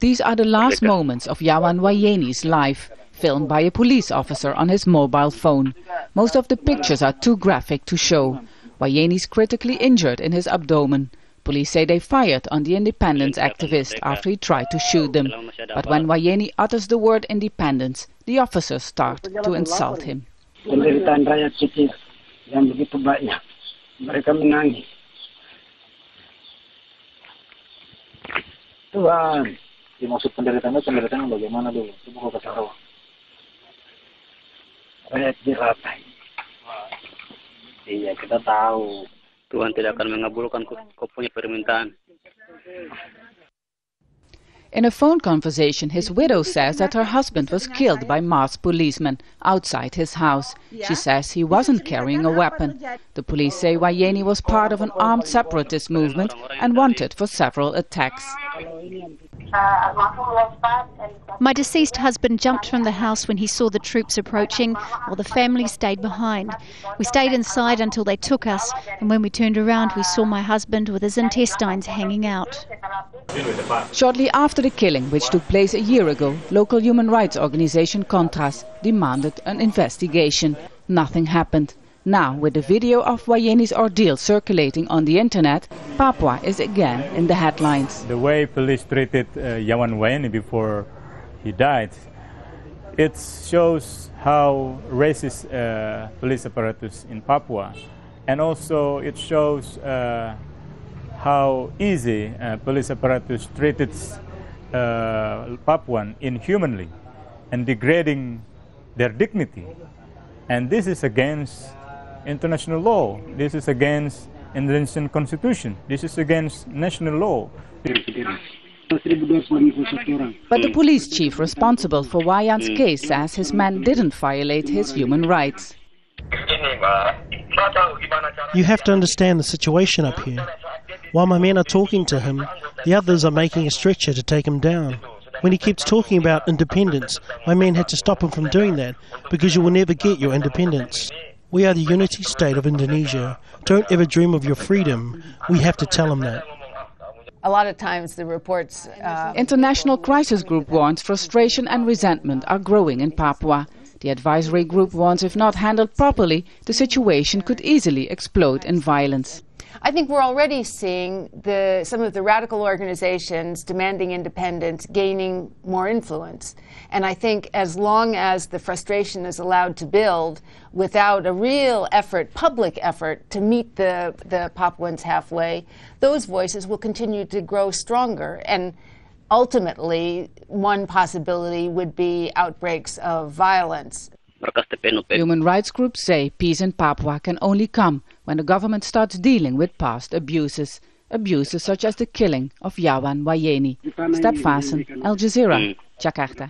These are the last moments of Yawan Wayeni's life, filmed by a police officer on his mobile phone. Most of the pictures are too graphic to show. Wayeni is critically injured in his abdomen. Police say they fired on the independence activist after he tried to shoot them. But when Wayeni utters the word independence, the officers start to insult him. penderitaan rakyat kecil yang begitu banyak. Mereka menangis. Tuhan, Dimaksud penderitaan itu penderitaan yang bagaimana dulu? Coba kau kasih tahu. rakyat jelata. Iya, kita tahu. Tuhan tidak akan mengabulkan kau kau punya permintaan. In a phone conversation, his widow says that her husband was killed by masked policemen outside his house. She says he wasn't carrying a weapon. The police say Wayeni was part of an armed separatist movement and wanted for several attacks. My deceased husband jumped from the house when he saw the troops approaching, while the family stayed behind. We stayed inside until they took us, and when we turned around, we saw my husband with his intestines hanging out. Shortly after the killing, which took place a year ago, local human rights organization KontraS demanded an investigation. Nothing happened. Now, with the video of Wayeni's ordeal circulating on the internet, Papua is again in the headlines. the way police treated uh, Yawan Wayne before he died, it shows how racist uh, police apparatus in Papua, and also it shows uh, how easy uh, police apparatus treated uh, Papuan inhumanly and degrading their dignity. And this is against international law. This is against Indonesian constitution. This is against national law. But the police chief responsible for Wayan's case says his men didn't violate his human rights. You have to understand the situation up here. While my men are talking to him, the others are making a stretcher to take him down. When he keeps talking about independence, my men had to stop him from doing that because you will never get your independence. We are the unity state of Indonesia. Don't ever dream of your freedom. We have to tell them that. A lot of times the reports uh, International Crisis Group warns frustration and resentment are growing in Papua. The advisory group warns if not handled properly, the situation could easily explode in violence. I think we're already seeing the, some of the radical organizations demanding independence gaining more influence. And I think as long as the frustration is allowed to build without a real effort, public effort, to meet the, the Papuans halfway, those voices will continue to grow stronger. And ultimately, one possibility would be outbreaks of violence. Human rights groups say peace in Papua can only come when the government starts dealing with past abuses. Abuses such as the killing of Yawan Wayeni. Step Vassen, Al Jazeera, Jakarta.